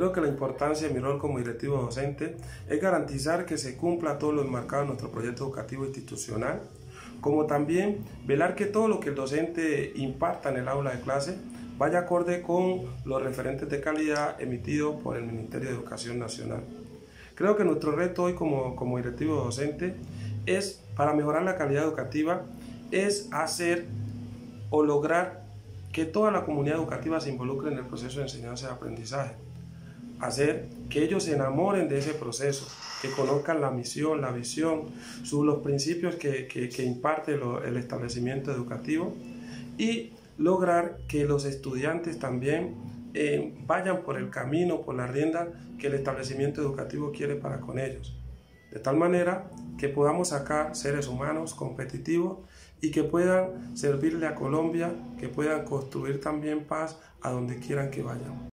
Creo que la importancia de mi rol como directivo docente es garantizar que se cumpla todo lo enmarcado en nuestro proyecto educativo institucional, como también velar que todo lo que el docente imparta en el aula de clase vaya acorde con los referentes de calidad emitidos por el Ministerio de Educación Nacional. Creo que nuestro reto hoy como, como directivo docente es, para mejorar la calidad educativa, es hacer o lograr que toda la comunidad educativa se involucre en el proceso de enseñanza y aprendizaje. Hacer que ellos se enamoren de ese proceso, que conozcan la misión, la visión, los principios que, que, imparte el establecimiento educativo y lograr que los estudiantes también eh, vayan por el camino, por la rienda que el establecimiento educativo quiere para con ellos. De tal manera que podamos sacar seres humanos competitivos y que puedan servirle a Colombia, que puedan construir también paz a donde quieran que vayan.